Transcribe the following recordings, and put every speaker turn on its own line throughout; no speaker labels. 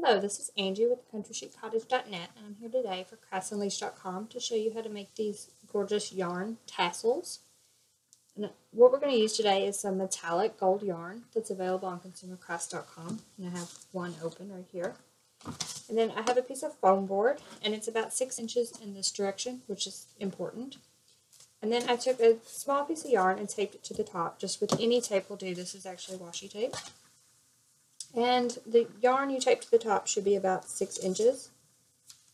Hello, this is Angie with CountryChicCottage.net and I'm here today for CraftsUnleashed.com to show you how to make these gorgeous yarn tassels. And what we're going to use today is some metallic gold yarn that's available on ConsumerCrafts.com and I have one open right here. And then I have a piece of foam board and it's about 6 inches in this direction, which is important. And then I took a small piece of yarn and taped it to the top, just with any tape will do. This is actually washi tape. And the yarn you tape to the top should be about six inches.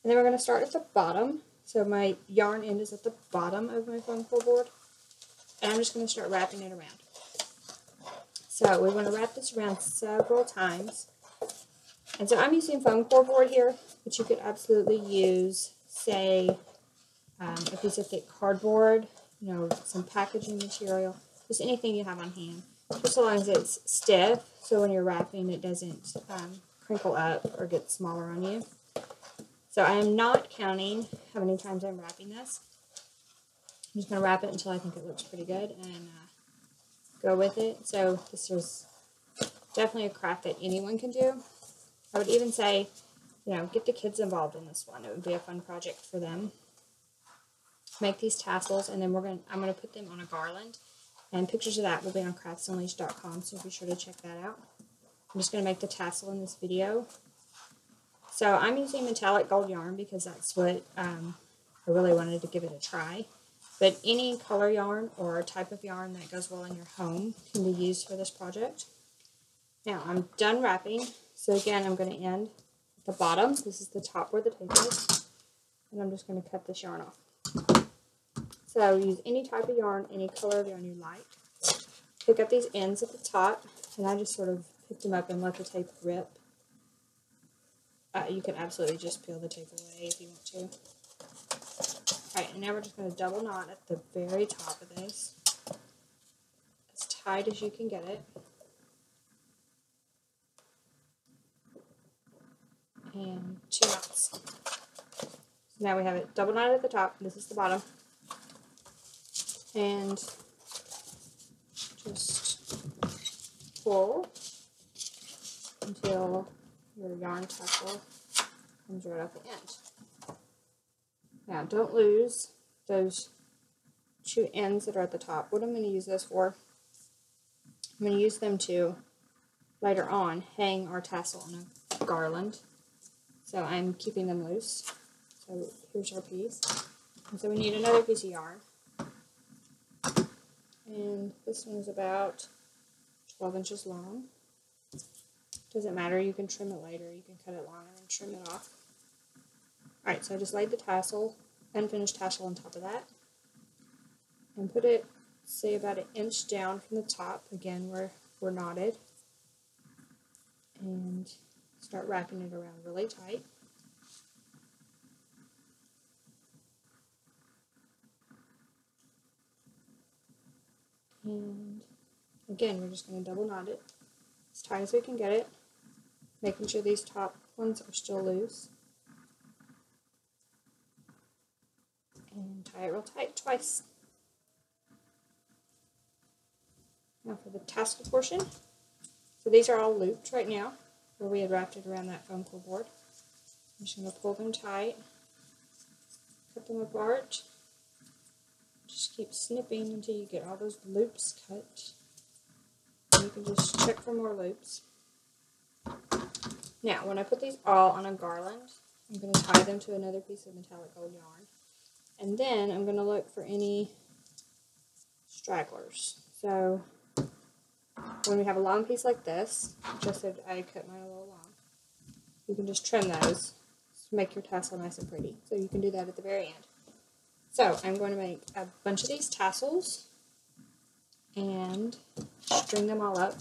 And then we're going to start at the bottom. So my yarn end is at the bottom of my foam core board. And I'm just going to start wrapping it around. So we want to wrap this around several times. And so I'm using foam core board here, but you could absolutely use, say, um, a piece of thick cardboard, you know, some packaging material, just anything you have on hand. Just so long as it's stiff so when you're wrapping, it doesn't um, crinkle up or get smaller on you. So I am not counting how many times I'm wrapping this. I'm just going to wrap it until I think it looks pretty good and uh, go with it. So this is definitely a craft that anyone can do. I would even say, you know, get the kids involved in this one. It would be a fun project for them. Make these tassels and then we're going to, I'm going to put them on a garland. And pictures of that will be on CraftsUnleashed.com, so be sure to check that out. I'm just going to make the tassel in this video. So I'm using metallic gold yarn because that's what um, I really wanted to give it a try. But any color yarn or type of yarn that goes well in your home can be used for this project. Now I'm done wrapping. So again, I'm going to end at the bottom. This is the top where the tape is. And I'm just going to cut this yarn off. So use any type of yarn, any color of yarn you like. Pick up these ends at the top, and I just sort of pick them up and let the tape rip. Uh, you can absolutely just peel the tape away if you want to. Alright, and now we're just going to double knot at the very top of this. As tight as you can get it. And two knots. So now we have it double knotted at the top. This is the bottom and just pull until your yarn tassel comes right up the end. Now don't lose those two ends that are at the top. What I'm going to use this for, I'm going to use them to later on hang our tassel on a garland. So I'm keeping them loose. So here's our piece. And so we need another piece of yarn and this one's about 12 inches long. Doesn't matter, you can trim it later, you can cut it long and trim it off. Alright, so I just laid the tassel, unfinished tassel on top of that, and put it, say, about an inch down from the top, again, where we're knotted, and start wrapping it around really tight. And again, we're just going to double knot it as tight as we can get it, making sure these top ones are still loose. And tie it real tight twice. Now for the tassel portion. So these are all looped right now, where we had wrapped it around that foam core board. I'm just going to pull them tight, cut them apart, keep snipping until you get all those loops cut. And you can just check for more loops. Now, when I put these all on a garland, I'm going to tie them to another piece of metallic gold yarn. And then I'm going to look for any stragglers. So, when we have a long piece like this, just so I cut mine a little long, you can just trim those to make your tassel nice and pretty. So you can do that at the very end. So I'm going to make a bunch of these tassels and string them all up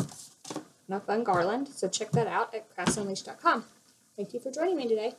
in a fun garland. So check that out at CraftsUnleashed.com. Thank you for joining me today.